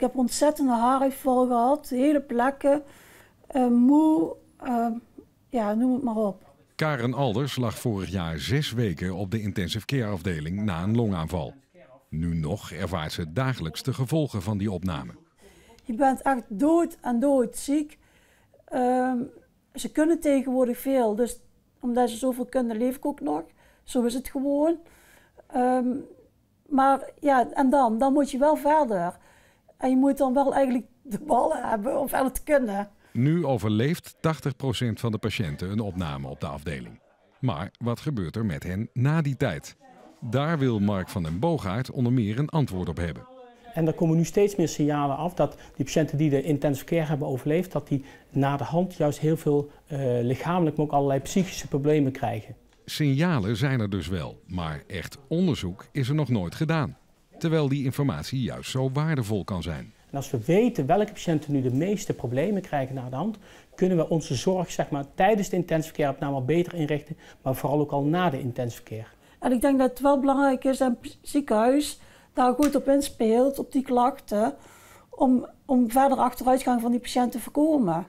Ik heb ontzettende haaruitval gehad, hele plekken, uh, moe, uh, ja, noem het maar op. Karen Alders lag vorig jaar zes weken op de intensive care afdeling na een longaanval. Nu nog ervaart ze dagelijks de gevolgen van die opname. Je bent echt dood en dood ziek. Uh, ze kunnen tegenwoordig veel, dus omdat ze zoveel kunnen, leef ik ook nog. Zo is het gewoon. Um, maar ja, en dan? Dan moet je wel verder. En je moet dan wel eigenlijk de ballen hebben om verder te kunnen. Nu overleeft 80% van de patiënten een opname op de afdeling. Maar wat gebeurt er met hen na die tijd? Daar wil Mark van den Boogaard onder meer een antwoord op hebben. En er komen nu steeds meer signalen af dat die patiënten die de intensive care hebben overleefd, dat die na de hand juist heel veel uh, lichamelijk, maar ook allerlei psychische problemen krijgen. Signalen zijn er dus wel, maar echt onderzoek is er nog nooit gedaan. Terwijl die informatie juist zo waardevol kan zijn. En als we weten welke patiënten nu de meeste problemen krijgen na de hand, kunnen we onze zorg zeg maar, tijdens de intensive care opname beter inrichten, maar vooral ook al na de intensive care. En ik denk dat het wel belangrijk is dat het ziekenhuis daar goed op inspeelt, op die klachten, om, om verder achteruitgang van die patiënt te voorkomen.